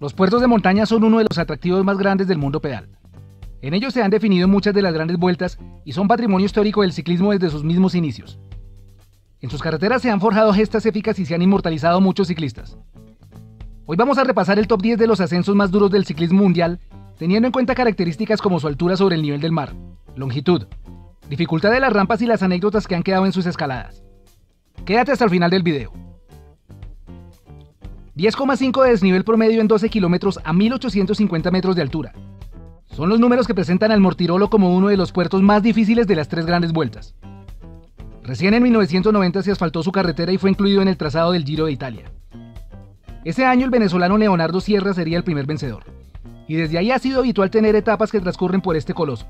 Los puertos de montaña son uno de los atractivos más grandes del mundo pedal. En ellos se han definido muchas de las grandes vueltas y son patrimonio histórico del ciclismo desde sus mismos inicios. En sus carreteras se han forjado gestas épicas y se han inmortalizado muchos ciclistas. Hoy vamos a repasar el top 10 de los ascensos más duros del ciclismo mundial, teniendo en cuenta características como su altura sobre el nivel del mar, longitud, dificultad de las rampas y las anécdotas que han quedado en sus escaladas. Quédate hasta el final del video. 10,5 de desnivel promedio en 12 kilómetros a 1850 metros de altura. Son los números que presentan al Mortirolo como uno de los puertos más difíciles de las tres grandes vueltas. Recién en 1990 se asfaltó su carretera y fue incluido en el trazado del Giro de Italia. Ese año el venezolano Leonardo Sierra sería el primer vencedor, y desde ahí ha sido habitual tener etapas que transcurren por este coloso.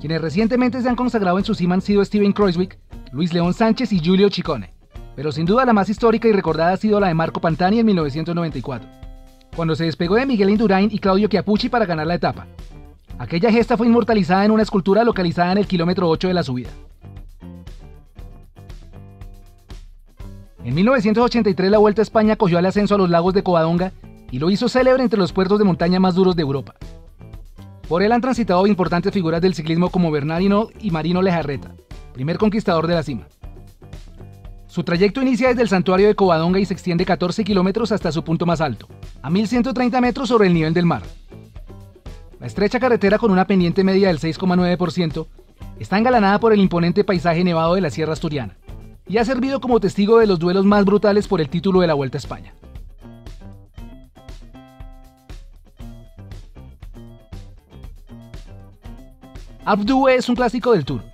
Quienes recientemente se han consagrado en su cima han sido Steven Kreuzwick, Luis León Sánchez y Giulio Ciccone pero sin duda la más histórica y recordada ha sido la de Marco Pantani en 1994, cuando se despegó de Miguel Indurain y Claudio Chiapucci para ganar la etapa. Aquella gesta fue inmortalizada en una escultura localizada en el kilómetro 8 de la subida. En 1983 la Vuelta a España cogió el ascenso a los lagos de Covadonga y lo hizo célebre entre los puertos de montaña más duros de Europa. Por él han transitado importantes figuras del ciclismo como Bernardino y Marino Lejarreta, primer conquistador de la cima. Su trayecto inicia desde el santuario de Covadonga y se extiende 14 kilómetros hasta su punto más alto, a 1130 metros sobre el nivel del mar. La estrecha carretera con una pendiente media del 6,9% está engalanada por el imponente paisaje nevado de la Sierra Asturiana y ha servido como testigo de los duelos más brutales por el título de la Vuelta a España. Abdue es un clásico del Tour.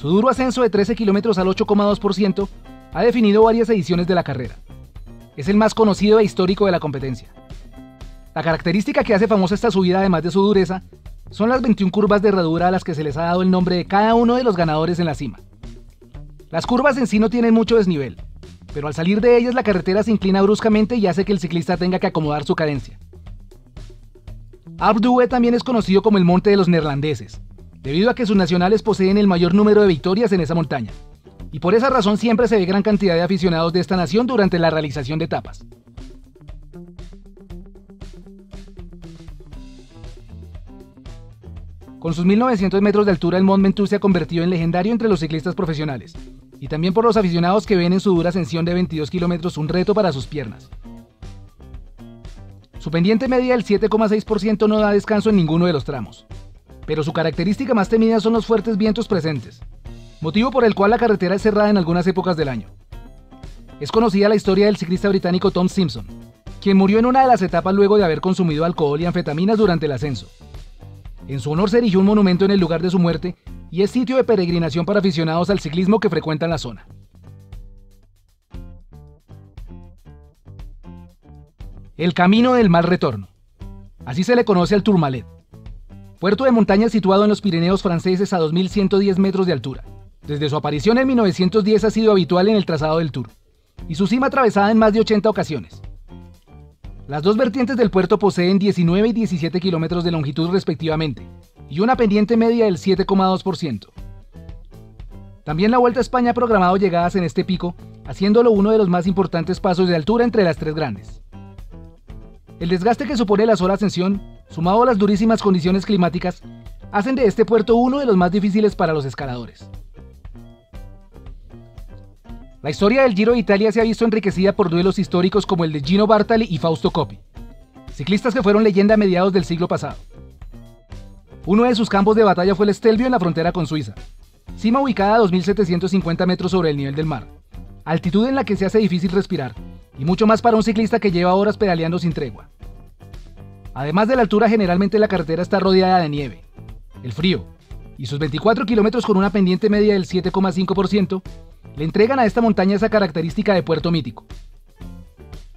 Su duro ascenso de 13 kilómetros al 8,2% ha definido varias ediciones de la carrera. Es el más conocido e histórico de la competencia. La característica que hace famosa esta subida, además de su dureza, son las 21 curvas de herradura a las que se les ha dado el nombre de cada uno de los ganadores en la cima. Las curvas en sí no tienen mucho desnivel, pero al salir de ellas la carretera se inclina bruscamente y hace que el ciclista tenga que acomodar su cadencia. Abdue también es conocido como el Monte de los Neerlandeses, debido a que sus nacionales poseen el mayor número de victorias en esa montaña, y por esa razón siempre se ve gran cantidad de aficionados de esta nación durante la realización de etapas. Con sus 1900 metros de altura, el Mont Ventoux se ha convertido en legendario entre los ciclistas profesionales, y también por los aficionados que ven en su dura ascensión de 22 kilómetros un reto para sus piernas. Su pendiente media del 7,6% no da descanso en ninguno de los tramos, pero su característica más temida son los fuertes vientos presentes, motivo por el cual la carretera es cerrada en algunas épocas del año. Es conocida la historia del ciclista británico Tom Simpson, quien murió en una de las etapas luego de haber consumido alcohol y anfetaminas durante el ascenso. En su honor se erigió un monumento en el lugar de su muerte y es sitio de peregrinación para aficionados al ciclismo que frecuentan la zona. El Camino del Mal Retorno. Así se le conoce al Tourmalet puerto de montaña situado en los Pirineos franceses a 2.110 metros de altura. Desde su aparición en 1910 ha sido habitual en el trazado del Tour, y su cima atravesada en más de 80 ocasiones. Las dos vertientes del puerto poseen 19 y 17 kilómetros de longitud respectivamente, y una pendiente media del 7,2%. También la Vuelta a España ha programado llegadas en este pico, haciéndolo uno de los más importantes pasos de altura entre las tres grandes. El desgaste que supone la sola ascensión sumado a las durísimas condiciones climáticas, hacen de este puerto uno de los más difíciles para los escaladores. La historia del Giro de Italia se ha visto enriquecida por duelos históricos como el de Gino Bartali y Fausto Coppi, ciclistas que fueron leyenda a mediados del siglo pasado. Uno de sus campos de batalla fue el Stelvio en la frontera con Suiza, cima ubicada a 2.750 metros sobre el nivel del mar, altitud en la que se hace difícil respirar, y mucho más para un ciclista que lleva horas pedaleando sin tregua. Además de la altura, generalmente la carretera está rodeada de nieve, el frío, y sus 24 kilómetros con una pendiente media del 7,5% le entregan a esta montaña esa característica de puerto mítico.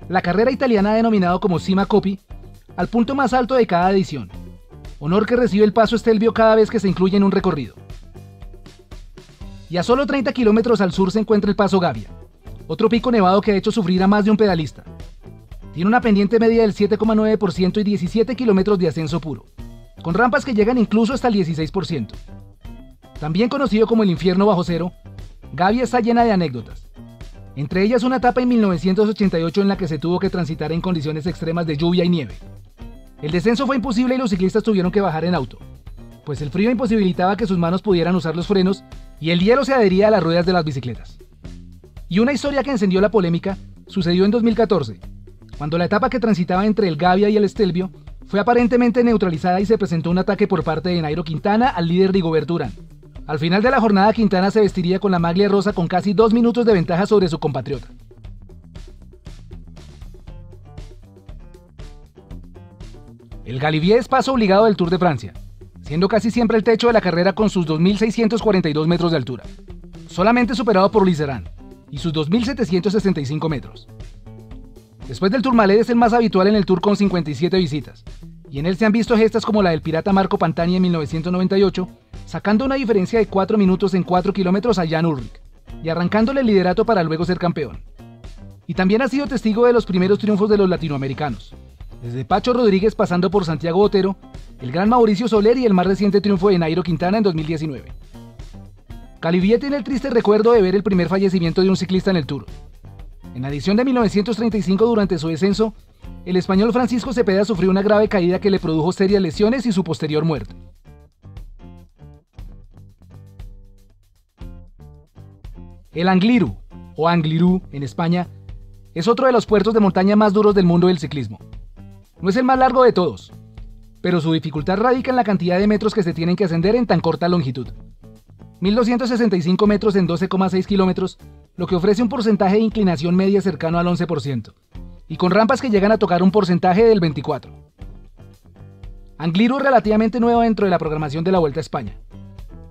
La carrera italiana ha denominado como Cima Coppi al punto más alto de cada edición, honor que recibe el paso Estelvio cada vez que se incluye en un recorrido. Y a solo 30 kilómetros al sur se encuentra el paso Gavia, otro pico nevado que ha hecho sufrir a más de un pedalista. Tiene una pendiente media del 7,9% y 17 kilómetros de ascenso puro, con rampas que llegan incluso hasta el 16%. También conocido como el infierno bajo cero, Gavia está llena de anécdotas. entre ellas una etapa en 1988 en la que se tuvo que transitar en condiciones extremas de lluvia y nieve. El descenso fue imposible y los ciclistas tuvieron que bajar en auto, pues el frío imposibilitaba que sus manos pudieran usar los frenos y el hielo se adhería a las ruedas de las bicicletas. Y una historia que encendió la polémica sucedió en 2014, cuando la etapa que transitaba entre el Gavia y el Estelvio fue aparentemente neutralizada y se presentó un ataque por parte de Nairo Quintana al líder Rigoberto Urán. Al final de la jornada, Quintana se vestiría con la maglia rosa con casi dos minutos de ventaja sobre su compatriota. El Galibier es paso obligado del Tour de Francia, siendo casi siempre el techo de la carrera con sus 2.642 metros de altura, solamente superado por Liserán y sus 2.765 metros. Después del Tourmalet es el más habitual en el Tour con 57 visitas, y en él se han visto gestas como la del pirata Marco Pantani en 1998, sacando una diferencia de 4 minutos en 4 kilómetros a Jan Ulrich, y arrancándole el liderato para luego ser campeón. Y también ha sido testigo de los primeros triunfos de los latinoamericanos, desde Pacho Rodríguez pasando por Santiago Otero, el gran Mauricio Soler y el más reciente triunfo de Nairo Quintana en 2019. Calivier tiene el triste recuerdo de ver el primer fallecimiento de un ciclista en el Tour, en la edición de 1935, durante su descenso, el español Francisco Cepeda sufrió una grave caída que le produjo serias lesiones y su posterior muerte. El Angliru, o Angliru en España, es otro de los puertos de montaña más duros del mundo del ciclismo. No es el más largo de todos, pero su dificultad radica en la cantidad de metros que se tienen que ascender en tan corta longitud. 1265 metros en 12,6 kilómetros lo que ofrece un porcentaje de inclinación media cercano al 11%, y con rampas que llegan a tocar un porcentaje del 24%. Angliru es relativamente nuevo dentro de la programación de la Vuelta a España.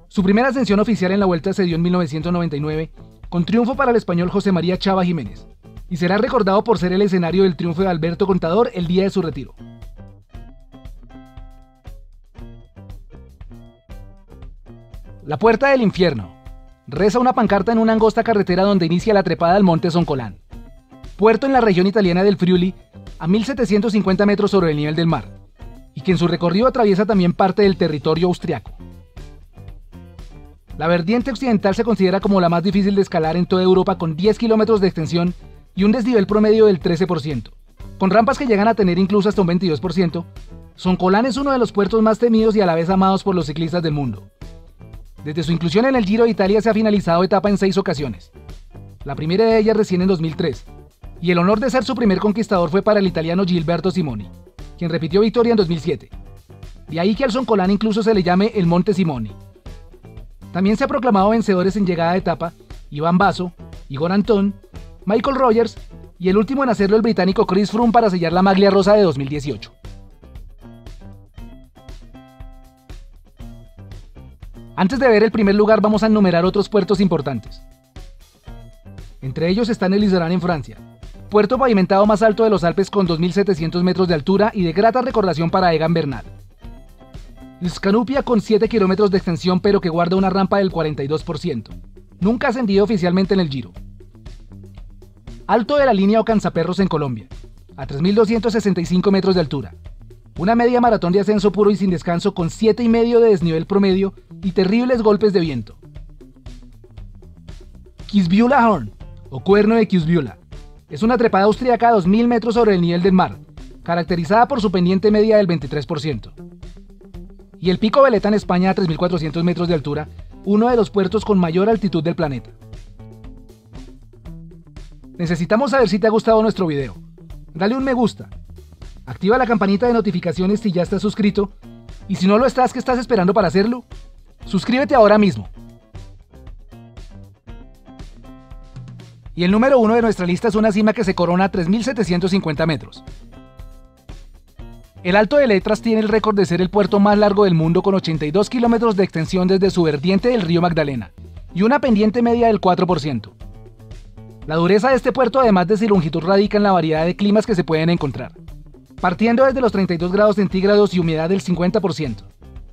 Su primera ascensión oficial en la Vuelta se dio en 1999, con triunfo para el español José María Chava Jiménez, y será recordado por ser el escenario del triunfo de Alberto Contador el día de su retiro. La Puerta del Infierno, reza una pancarta en una angosta carretera donde inicia la trepada al monte Soncolán, puerto en la región italiana del Friuli, a 1750 metros sobre el nivel del mar, y que en su recorrido atraviesa también parte del territorio austriaco. La vertiente occidental se considera como la más difícil de escalar en toda Europa con 10 kilómetros de extensión y un desnivel promedio del 13%, con rampas que llegan a tener incluso hasta un 22%. Soncolán es uno de los puertos más temidos y a la vez amados por los ciclistas del mundo, desde su inclusión en el Giro de Italia se ha finalizado etapa en seis ocasiones. La primera de ellas recién en 2003, y el honor de ser su primer conquistador fue para el italiano Gilberto Simoni, quien repitió victoria en 2007. De ahí que al Soncolán incluso se le llame el Monte Simoni. También se ha proclamado vencedores en llegada de etapa Iván Basso, Igor Antón, Michael Rogers y el último en hacerlo el británico Chris Froome para sellar la maglia rosa de 2018. Antes de ver el primer lugar vamos a enumerar otros puertos importantes. Entre ellos están el Iserán en Francia, puerto pavimentado más alto de los Alpes con 2.700 metros de altura y de grata recordación para Egan Bernal. Scanupia con 7 kilómetros de extensión pero que guarda una rampa del 42%. Nunca ascendido oficialmente en el Giro. Alto de la línea Ocanzaperros en Colombia, a 3.265 metros de altura, una media maratón de ascenso puro y sin descanso con 7,5 de desnivel promedio y terribles golpes de viento. Kisbiula Horn, o cuerno de Kisbiula, es una trepada austríaca a 2.000 metros sobre el nivel del mar, caracterizada por su pendiente media del 23%. Y el Pico Veleta en España a 3.400 metros de altura, uno de los puertos con mayor altitud del planeta. Necesitamos saber si te ha gustado nuestro video. Dale un me gusta, Activa la campanita de notificaciones si ya estás suscrito. Y si no lo estás, ¿qué estás esperando para hacerlo? Suscríbete ahora mismo. Y el número uno de nuestra lista es una cima que se corona a 3.750 metros. El Alto de Letras tiene el récord de ser el puerto más largo del mundo con 82 kilómetros de extensión desde su vertiente del río Magdalena y una pendiente media del 4%. La dureza de este puerto además de su longitud radica en la variedad de climas que se pueden encontrar partiendo desde los 32 grados centígrados y humedad del 50%,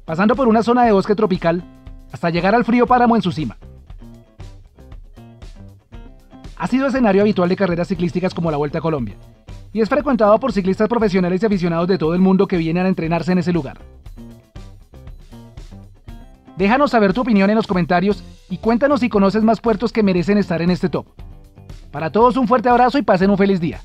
pasando por una zona de bosque tropical hasta llegar al frío páramo en su cima. Ha sido escenario habitual de carreras ciclísticas como la Vuelta a Colombia, y es frecuentado por ciclistas profesionales y aficionados de todo el mundo que vienen a entrenarse en ese lugar. Déjanos saber tu opinión en los comentarios y cuéntanos si conoces más puertos que merecen estar en este top. Para todos un fuerte abrazo y pasen un feliz día.